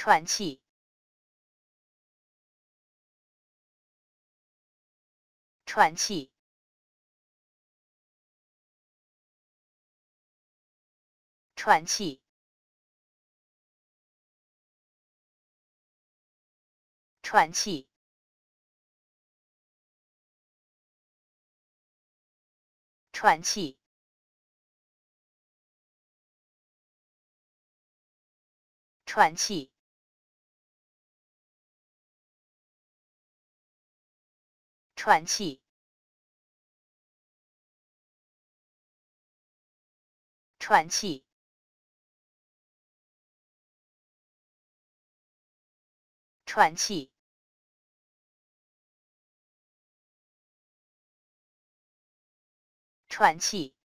喘气，喘气，喘气，喘气，喘气。喘气，喘气，喘气，喘气，喘气。